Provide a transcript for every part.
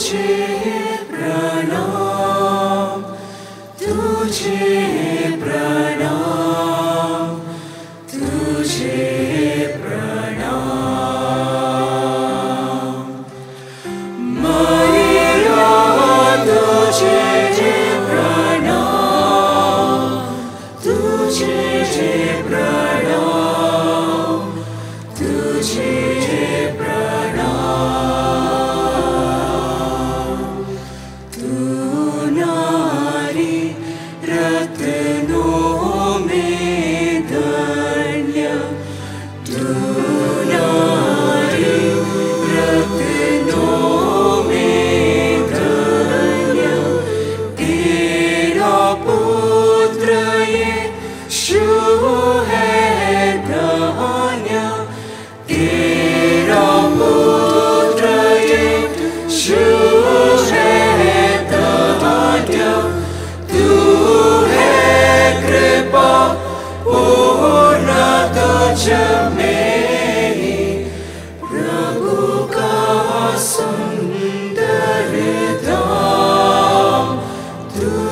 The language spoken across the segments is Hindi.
Jesus.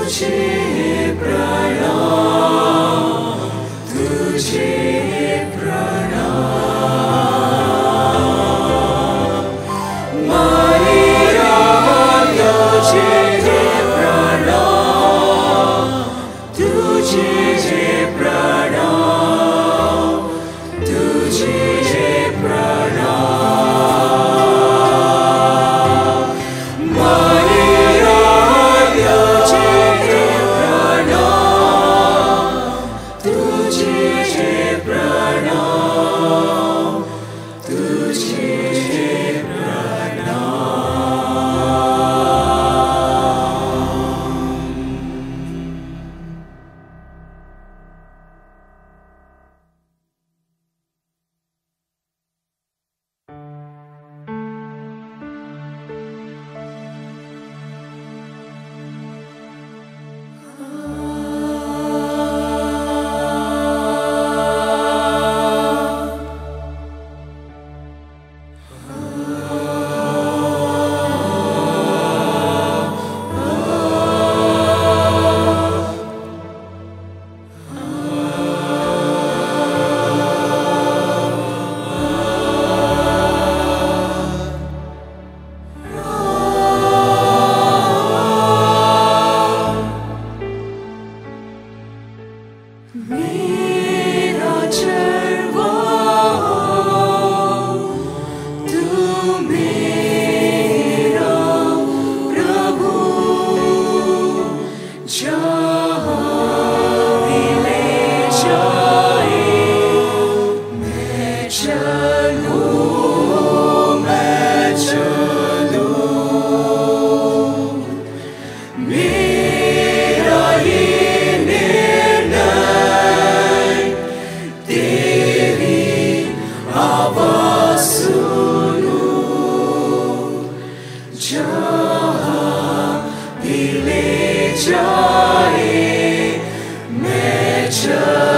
一起。believe joy nature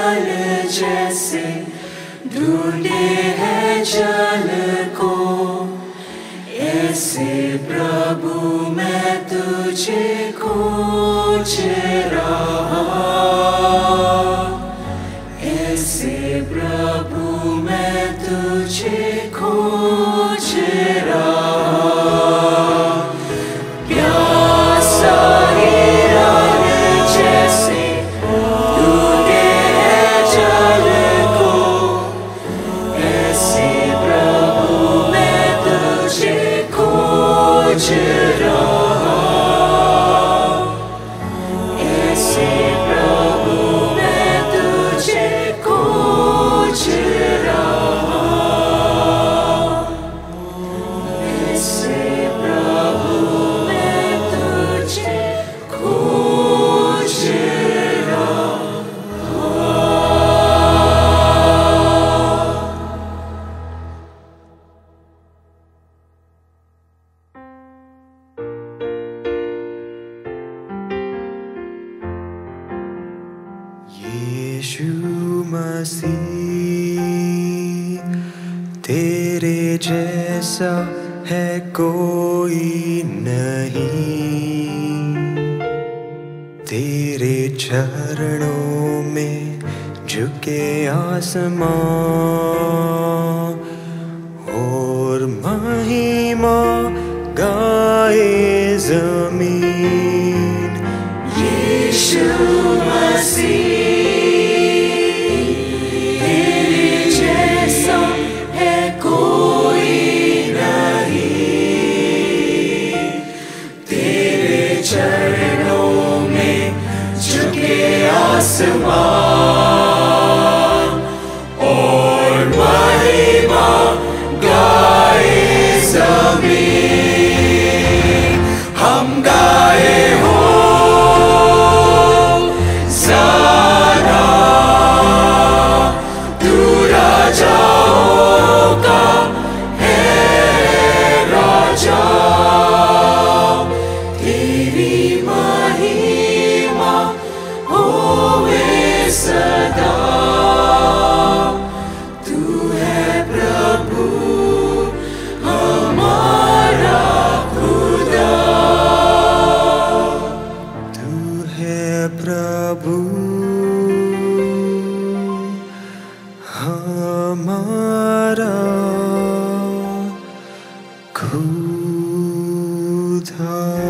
कैसे प्रभु मैं तुझे खोज रहा यीशु मसीह तेरे जैसा है कोई नहीं। तेरे चरणों में झुके आसमान time.